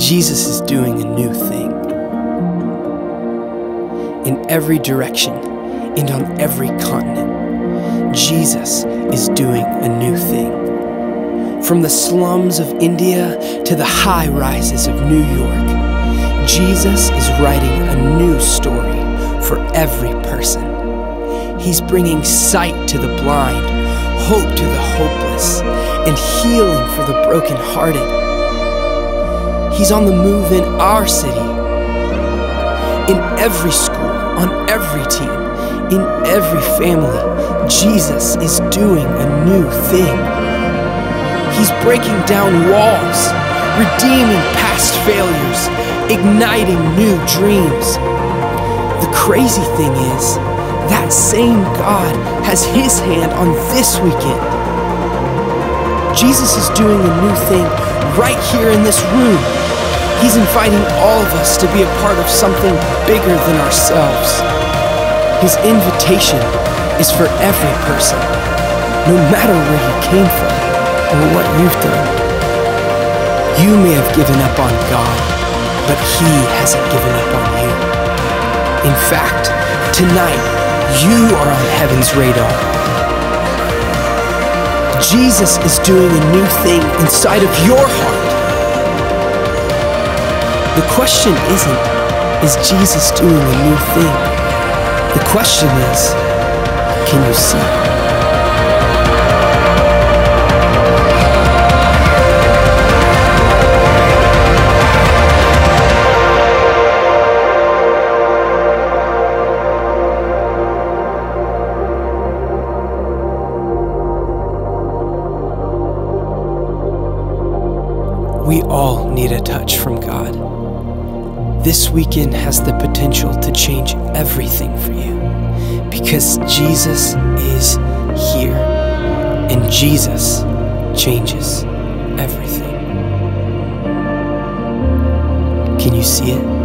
Jesus is doing a new thing. In every direction and on every continent, Jesus is doing a new thing. From the slums of India to the high rises of New York, Jesus is writing a new story for every person. He's bringing sight to the blind, hope to the hopeless, and healing for the brokenhearted. He's on the move in our city, in every school, on every team, in every family. Jesus is doing a new thing. He's breaking down walls, redeeming past failures, igniting new dreams. The crazy thing is, that same God has His hand on this weekend. Jesus is doing a new thing right here in this room. He's inviting all of us to be a part of something bigger than ourselves. His invitation is for every person, no matter where you came from or what you've done. You may have given up on God, but He hasn't given up on you. In fact, tonight, you are on heaven's radar. Jesus is doing a new thing inside of your heart. The question isn't, is Jesus doing a new thing? The question is, can you see? We all need a touch from God. This weekend has the potential to change everything for you because Jesus is here and Jesus changes everything. Can you see it?